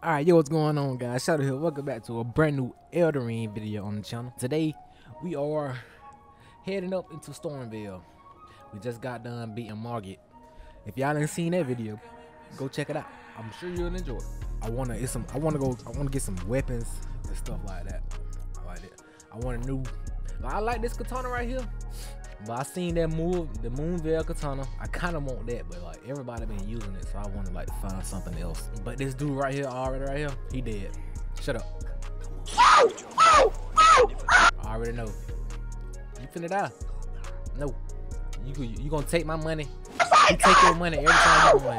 Alright, yo, what's going on, guys? Shadow here. Welcome back to a brand new Elden Ring video on the channel. Today, we are heading up into Stormveil. We just got done beating Margit. If y'all ain't seen that video, go check it out. I'm sure you'll enjoy it. I wanna it's some I wanna go I wanna get some weapons and stuff like that. I like it. I want a new I like this katana right here. But I seen that move, the Moonveil katana. I kind of want that, but like everybody been using it, so I want to like find something else. But this dude right here, already right here, he dead. Shut up. I already know. You finna die. No. You you gonna take my money? You take your money every time you win.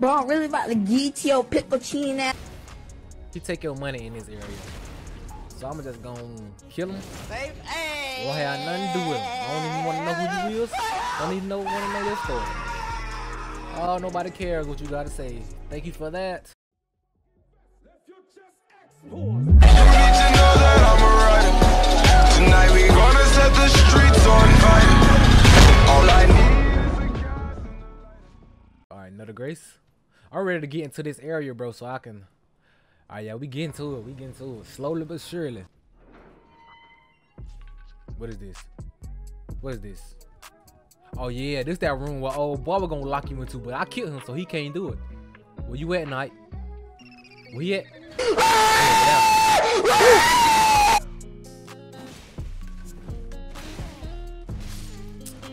Bro, I'm really about to get your pickle chin ass. You take your money in this area. So I'm just gonna kill him. Baby, hey. Won't have nothing to do with him. I don't even want to know who you is. Don't even know want to know your story. Oh, nobody cares what you gotta say. Thank you for that. Alright, another grace. I'm ready to get into this area, bro, so I can all right, yeah, we get into it. We get into it slowly but surely. What is this? What is this? Oh yeah, this that room where old boy was gonna lock you into, but I killed him, so he can't do it. Where you at, night? Where at?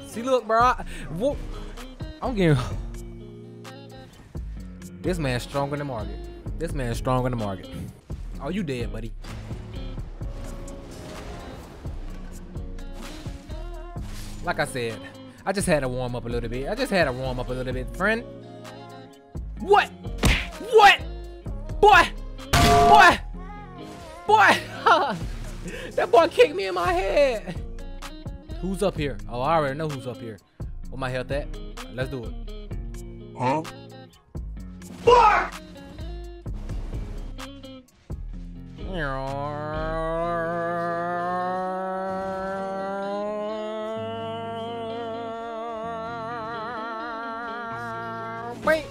See, look, bro. I, I'm getting. This man's stronger than Margit. This man's strong in the market. Oh, you dead, buddy. Like I said, I just had to warm up a little bit. I just had to warm up a little bit, friend. What? What? Boy! Boy! Boy! that boy kicked me in my head. Who's up here? Oh, I already know who's up here. Where my health at? Let's do it. Huh? Fuck! Wait.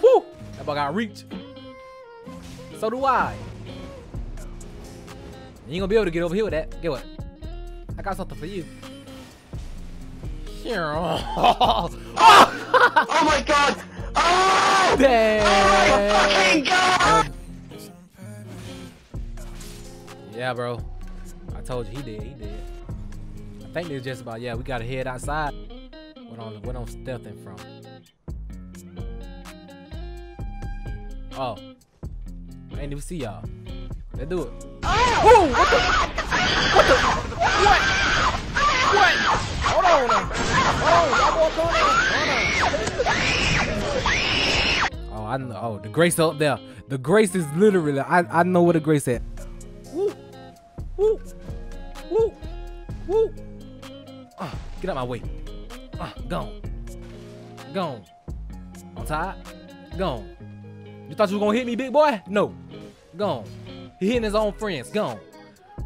Whew. That boy got reach. So do I. You ain't gonna be able to get over here with that. Get what? I got something for you. oh, oh my god! Oh! Damn! Yeah, bro. I told you he did. He did. I think it's just about yeah. We gotta head outside. What on what on stealthing from? Oh, I ain't even see y'all. Let's do it. Oh! Ooh, what the? Ah! What the? What? What? Hold on. Hold on. Oh, I know. Oh, the grace up there. The grace is literally. I I know where the grace at. Woo. Woo! Woo! Woo! Uh, get out my way. Uh, gone. Gone. On top. Gone. You thought you were gonna hit me, big boy? No. Gone. He hitting his own friends. Gone.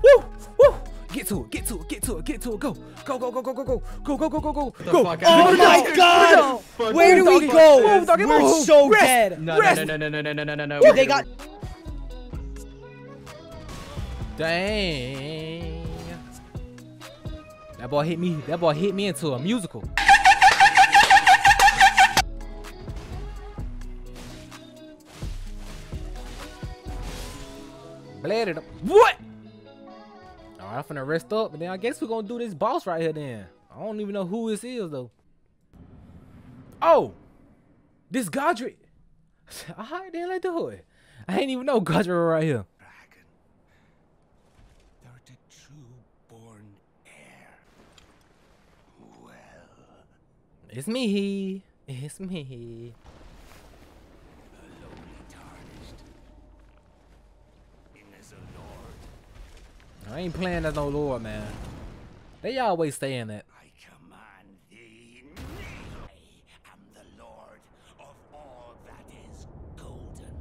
Woo! Woo! Get to it, get to it, get to it, get to it, go. Go, go, go, go, go, go, go, go, go, go, go, go. Oh my god! Where do we go? We're so dead. No, no, no, no, no, no, no, no, no, no. They got Dang. That boy hit me. That boy hit me into a musical. Bladed him. What? Alright, I'm finna rest up, but then I guess we're gonna do this boss right here then. I don't even know who this is though. Oh! This Godrick. Alright then, let's do it. I ain't even know Godrick right here. It's me. It's me. I ain't playing as no lord, man. They always saying that. I command thee. I am the lord of all that is golden.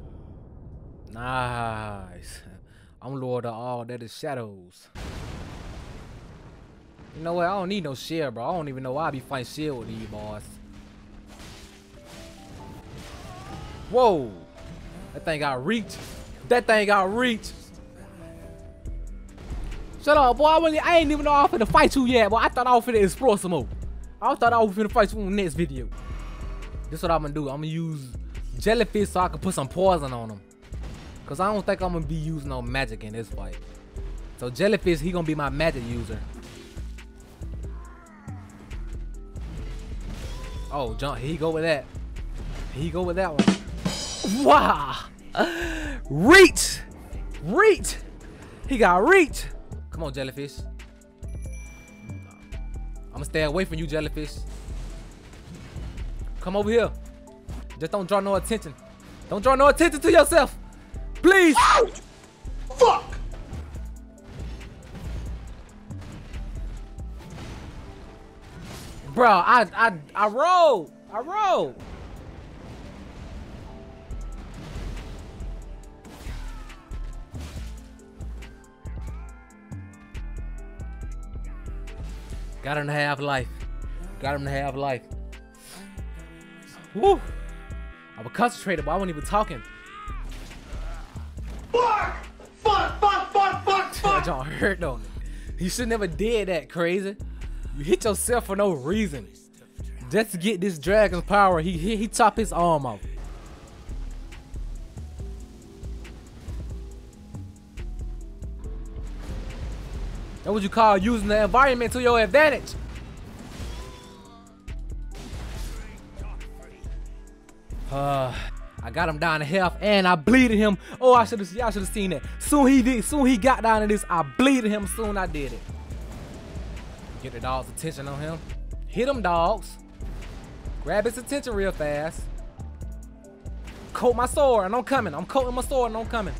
Nice. I'm lord of all that is shadows. You know what? I don't need no shield, bro. I don't even know why I be fighting shield with these boys. Whoa. That thing got reach. That thing got reach. Shut up, boy. I, wasn't, I ain't even know I was finna fight you yet, boy. I thought I was finna explore some more. I thought I was finna fight you in the next video. This what I'm gonna do. I'm gonna use jellyfish so I can put some poison on them. Cause I don't think I'm gonna be using no magic in this fight. So jellyfish, he gonna be my magic user. Oh, jump. He go with that. He go with that one. Wow. Reach. Reach. He got reach. Come on, jellyfish. I'm gonna stay away from you, jellyfish. Come over here. Just don't draw no attention. Don't draw no attention to yourself. Please. Fuck! Bro, I I I rolled. I rolled. Got him to have life. Got him to have life. Woo! I was concentrated, but I wasn't even talking. Fuck! Fuck! Fuck! Fuck! Fuck! That don't hurt though. You should never did that, crazy. You hit yourself for no reason. Just to get this dragon's power, he he, he chop his arm off. That what you call using the environment to your advantage. Uh, got him down to health and I bleeded him. Oh, I should have y'all should have seen that. Soon he did, soon he got down to this, I bleeded him. Soon I did it. Get the dog's attention on him. Hit him, dogs. Grab his attention real fast. Coat my sword and I'm coming. I'm coating my sword and I'm coming.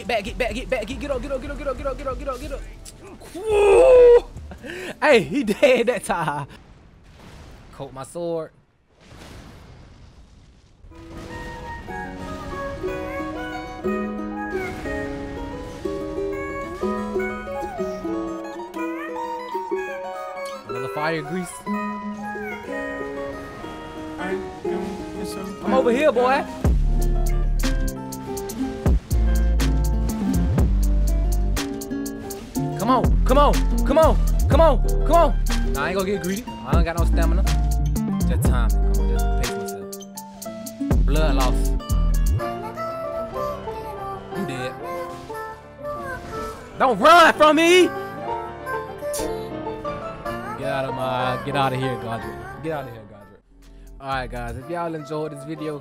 Get back, get back, get back, get, get up, get up, get up, get up, get up, get up, get up, get up. Woo! Hey, he dead that time. Coat my sword. Another fire grease. I'm over here, boy. Come on, come on, come on, come on, come on. Nah, I ain't gonna get greedy. I ain't got no stamina. Just time. Come on, just pace myself. Blood loss. I'm dead. Don't run from me! Get out of my, get out of here, Godrick. Get out of here, Godrick. Alright, guys, if y'all enjoyed this video,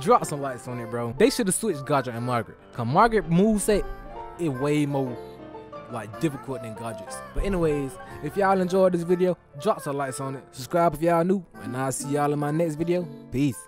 drop some likes on it, bro. They should have switched Godrick and Margit. Cause Margit moveset is way more like difficult than gadgets. But anyways, if y'all enjoyed this video, drop some likes on it. Subscribe if y'all new. And I'll see y'all in my next video. Peace.